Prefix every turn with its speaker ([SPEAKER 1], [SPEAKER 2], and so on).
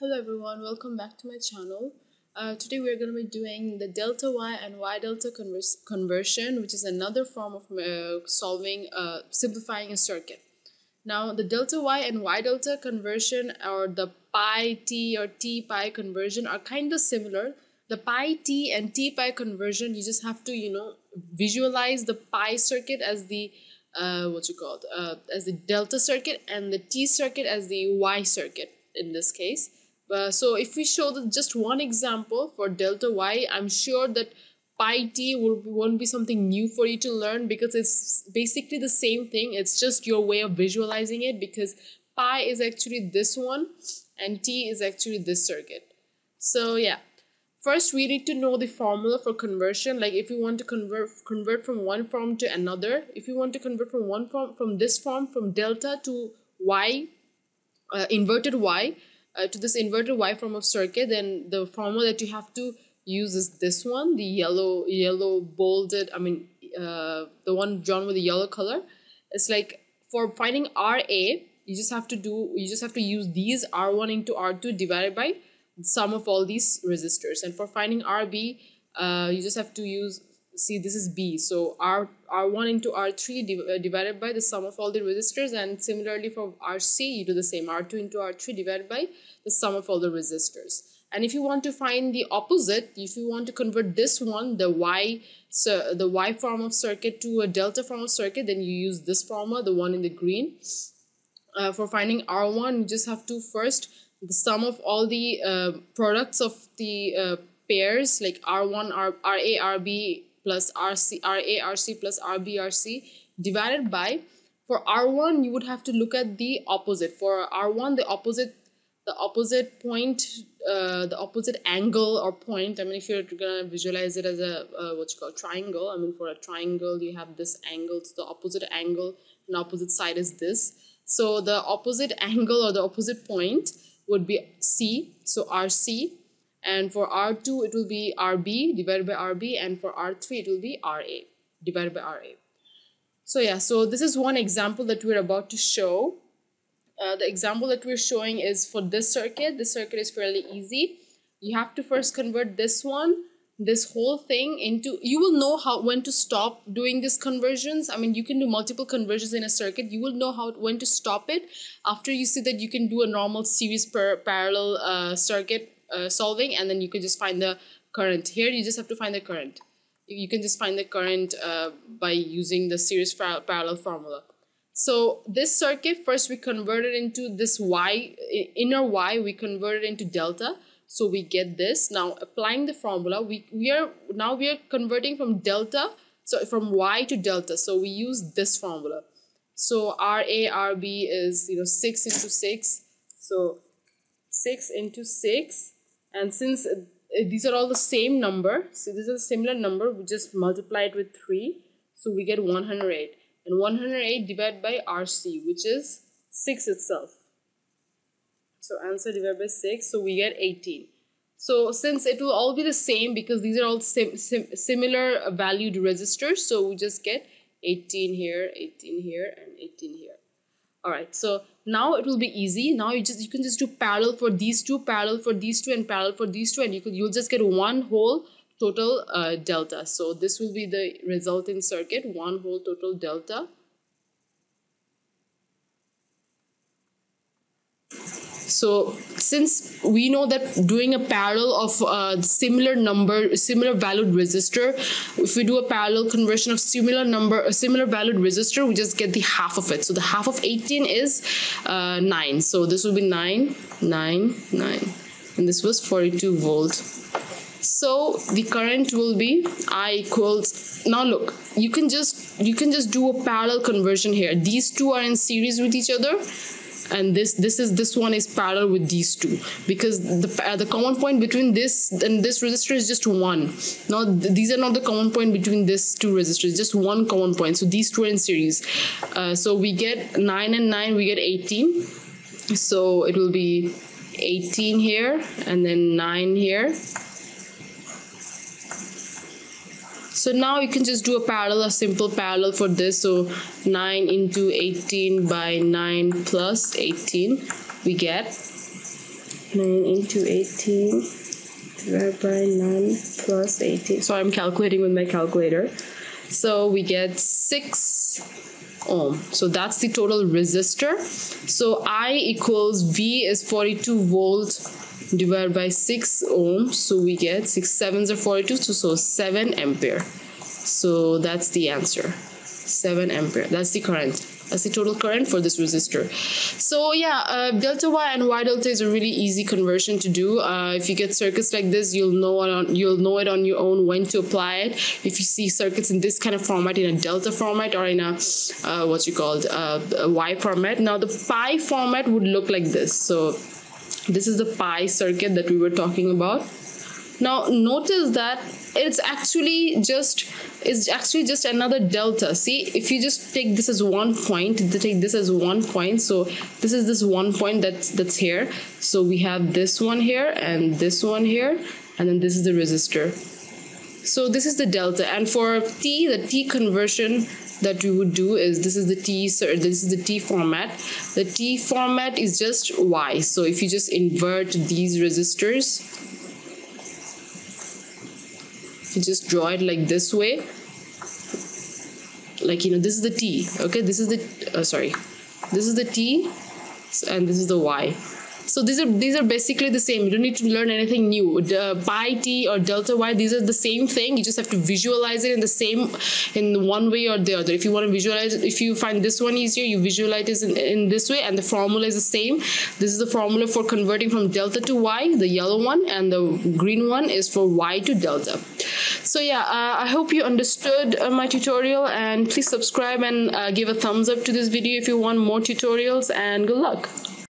[SPEAKER 1] Hello everyone, welcome back to my channel. Uh, today we are going to be doing the delta y and y delta convers conversion which is another form of uh, solving, uh, simplifying a circuit. Now the delta y and y delta conversion or the pi t or t pi conversion are kind of similar. The pi t and t pi conversion you just have to you know visualize the pi circuit as the uh, what you call it, uh, as the delta circuit and the t circuit as the y circuit in this case. Uh, so if we show the, just one example for delta y, I'm sure that pi t will, won't be something new for you to learn because it's basically the same thing. It's just your way of visualizing it because pi is actually this one and t is actually this circuit. So yeah, first we need to know the formula for conversion. Like if you want to convert convert from one form to another, if you want to convert from one form from this form from delta to y, uh, inverted y, uh, to this inverted y form of circuit, then the formula that you have to use is this one, the yellow, yellow bolded, I mean, uh, the one drawn with the yellow color. It's like for finding RA, you just have to do, you just have to use these R1 into R2 divided by sum of all these resistors. And for finding RB, uh, you just have to use see this is B. So R R1 into R3 div uh, divided by the sum of all the resistors and similarly for RC you do the same. R2 into R3 divided by the sum of all the resistors. And if you want to find the opposite if you want to convert this one the Y so the Y form of circuit to a delta form of circuit then you use this formula the one in the green. Uh, for finding R1 you just have to first the sum of all the uh, products of the uh, pairs like R1, R, RA, RB, plus RC, RA, RC plus RB, RC divided by, for R1, you would have to look at the opposite. For R1, the opposite the opposite point, uh, the opposite angle or point. I mean, if you're gonna visualize it as a uh, what you call triangle. I mean, for a triangle, you have this angle. So the opposite angle and opposite side is this. So the opposite angle or the opposite point would be C. So RC and for R2 it will be RB divided by RB and for R3 it will be RA divided by RA. So yeah, so this is one example that we're about to show. Uh, the example that we're showing is for this circuit. This circuit is fairly easy. You have to first convert this one, this whole thing into, you will know how when to stop doing these conversions. I mean, you can do multiple conversions in a circuit. You will know how when to stop it after you see that you can do a normal series per parallel uh, circuit uh, solving and then you can just find the current. Here you just have to find the current. You can just find the current uh, by using the series parallel formula. So this circuit first we converted into this y inner y we converted into delta. So we get this. Now applying the formula we we are now we are converting from delta so from y to delta. So we use this formula. So ra rb is you know 6 into 6 so 6 into 6 and since uh, these are all the same number so this is a similar number we just multiply it with 3 so we get 108 and 108 divided by RC which is 6 itself. So answer divided by 6 so we get 18 so since it will all be the same because these are all sim sim similar valued resistors so we just get 18 here 18 here and 18 here. All right so now it will be easy. Now you just you can just do parallel for these two parallel for these two and parallel for these two and you could you'll just get one whole total uh, delta. So this will be the resulting circuit one whole total delta So since we know that doing a parallel of a similar number, similar valued resistor, if we do a parallel conversion of similar number, a similar valued resistor, we just get the half of it. So the half of 18 is uh, 9. So this will be 9, 9, 9. And this was 42 volt. So the current will be I equals, now look, you can just, you can just do a parallel conversion here. These two are in series with each other and this this is this one is parallel with these two. Because the uh, the common point between this and this resistor is just one. Now th these are not the common point between these two resistors just one common point. So these two are in series. Uh, so we get 9 and 9 we get 18 so it will be 18 here and then 9 here So now you can just do a parallel, a simple parallel for this. So 9 into 18 by 9 plus 18, we get 9 into 18 divided by 9 plus 18. So I'm calculating with my calculator. So we get 6 ohm. So that's the total resistor. So I equals V is 42 volt divided by 6 ohm. So we get 6 sevens are 42. So, so 7 ampere. So that's the answer. 7 ampere. That's the current that's the total current for this resistor. So yeah, uh, delta Y and Y delta is a really easy conversion to do. Uh, if you get circuits like this, you'll know on you'll know it on your own when to apply it. If you see circuits in this kind of format, in a delta format or in a uh, what you called uh, a Y format. Now the pi format would look like this. So this is the pi circuit that we were talking about. Now notice that it's actually just it's actually just another delta. See if you just take this as one point take this as one point so this is this one point that's that's here. So we have this one here and this one here and then this is the resistor. So this is the delta. And for t the t conversion that we would do is this is the t so this is the t format. The t format is just y. So if you just invert these resistors you just draw it like this way. Like you know this is the t okay? This is the uh, sorry. This is the t and this is the y so these are these are basically the same. You don't need to learn anything new. The pi t or delta y, these are the same thing. You just have to visualize it in the same, in one way or the other. If you want to visualize, if you find this one easier, you visualize it in, in this way, and the formula is the same. This is the formula for converting from delta to y, the yellow one, and the green one is for y to delta. So yeah, uh, I hope you understood uh, my tutorial, and please subscribe and uh, give a thumbs up to this video if you want more tutorials. And good luck.